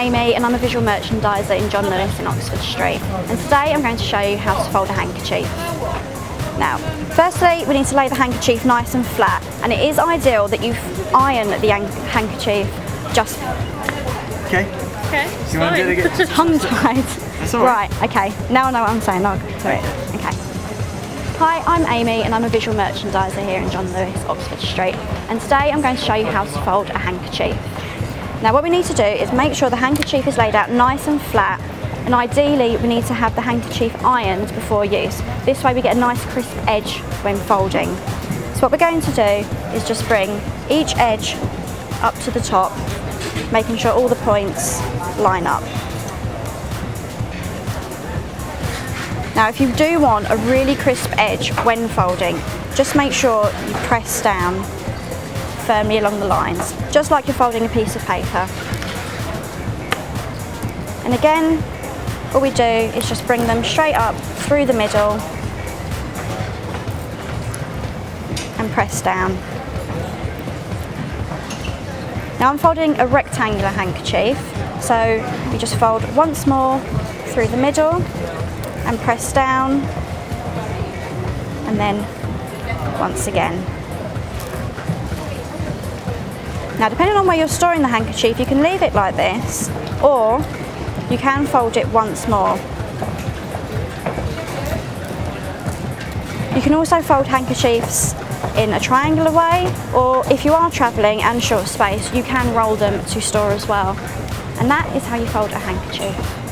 Amy and I'm a visual merchandiser in John Lewis in Oxford Street and today I'm going to show you how to fold a handkerchief. Now, firstly we need to lay the handkerchief nice and flat and it is ideal that you iron the handkerchief just... Okay. Okay, you want to do it again? tongue tied. That's all right. Right, okay, now I know what I'm saying, I'll go through it. Okay. Hi, I'm Amy and I'm a visual merchandiser here in John Lewis, Oxford Street and today I'm going to show you how to fold a handkerchief. Now what we need to do is make sure the handkerchief is laid out nice and flat and ideally we need to have the handkerchief ironed before use. This way we get a nice crisp edge when folding. So what we're going to do is just bring each edge up to the top, making sure all the points line up. Now if you do want a really crisp edge when folding, just make sure you press down firmly along the lines, just like you're folding a piece of paper. And again, all we do is just bring them straight up through the middle and press down. Now I'm folding a rectangular handkerchief, so you just fold once more through the middle and press down and then once again. Now depending on where you're storing the handkerchief you can leave it like this or you can fold it once more. You can also fold handkerchiefs in a triangular way or if you are travelling and short space you can roll them to store as well. And that is how you fold a handkerchief.